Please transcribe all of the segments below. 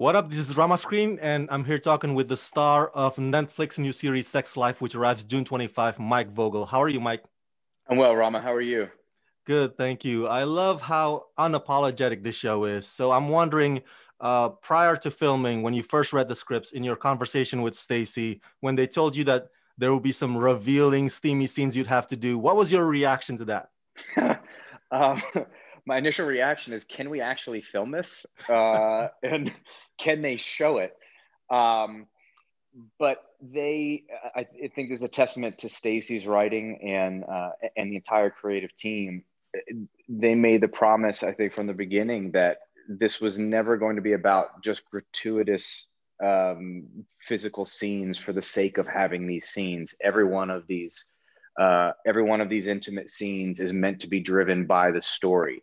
What up? This is Rama Screen, and I'm here talking with the star of Netflix new series Sex Life, which arrives June 25, Mike Vogel. How are you, Mike? I'm well, Rama. How are you? Good, thank you. I love how unapologetic this show is. So I'm wondering, uh, prior to filming, when you first read the scripts, in your conversation with Stacy, when they told you that there will be some revealing, steamy scenes you'd have to do, what was your reaction to that? um, my initial reaction is, can we actually film this? Uh, and can they show it? Um, but they, I, I think, there's a testament to Stacy's writing and uh, and the entire creative team. They made the promise, I think, from the beginning that this was never going to be about just gratuitous um, physical scenes for the sake of having these scenes. Every one of these, uh, every one of these intimate scenes is meant to be driven by the story.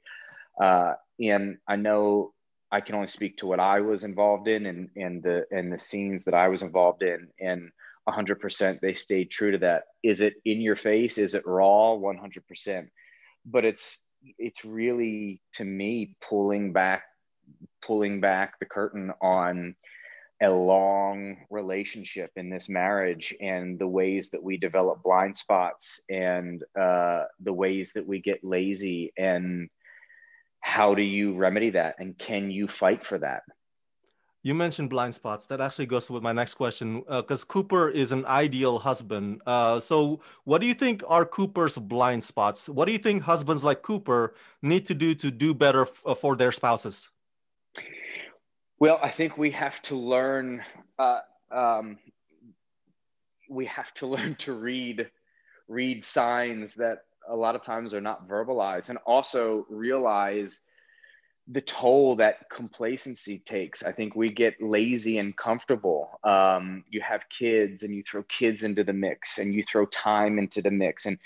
Uh, and I know I can only speak to what I was involved in and, and the and the scenes that I was involved in. And 100% they stayed true to that. Is it in your face? Is it raw? 100%. But it's it's really to me pulling back pulling back the curtain on a long relationship in this marriage and the ways that we develop blind spots and uh, the ways that we get lazy and how do you remedy that? And can you fight for that? You mentioned blind spots. That actually goes with my next question because uh, cooper is an ideal husband. Uh, so what do you think are cooper's blind spots? What do you think husbands like cooper need to do to do better f- uh, for their spouses? Well i think we have to learn uh, um, we have to learn to read read signs that a lot of times are not verbalized and also realize the toll that complacency takes. I think we get lazy and comfortable. Um, you have kids and you throw kids into the mix and you throw time into the mix. And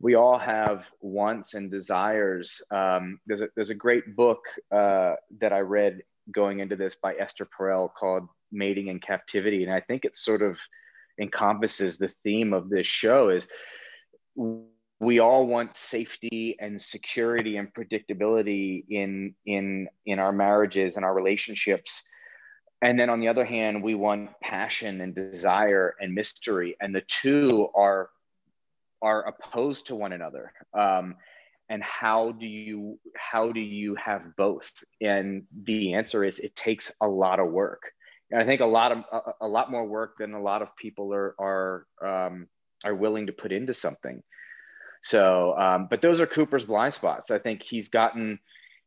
we all have wants and desires. Um, there's, a, there's a great book uh, that I read going into this by Esther Perel called Mating in Captivity. And I think it sort of encompasses the theme of this show is we all want safety and security and predictability in in in our marriages and our relationships. And then on the other hand we want passion and desire and mystery. And the two are are opposed to one another. Um, and how do you how do you have both? And the answer is it takes a lot of work. And i think a lot of a, a lot more work than a lot of people are are um, are willing to put into something so, um, but those are Cooper's blind spots. I think he's gotten,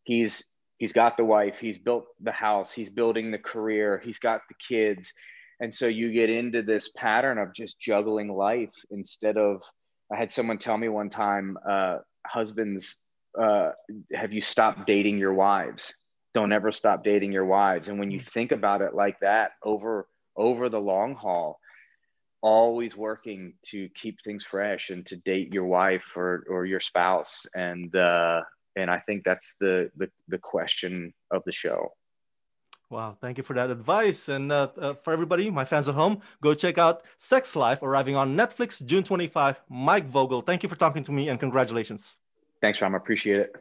he's he's got the wife, he's built the house, he's building the career, he's got the kids, and so you get into this pattern of just juggling life instead of. I had someone tell me one time, uh, husbands, uh, have you stopped dating your wives? Don't ever stop dating your wives. And when you think about it like that over over the long haul, always working to keep things fresh and to date your wife or, or your spouse and uh, and I think that's the, the the question of the show. Wow, thank you for that advice. And uh, uh, for everybody, my fans at home, go check out Sex Life arriving on Netflix June 25. Mike Vogel, thank you for talking to me and congratulations. Thanks, Ram. Appreciate it.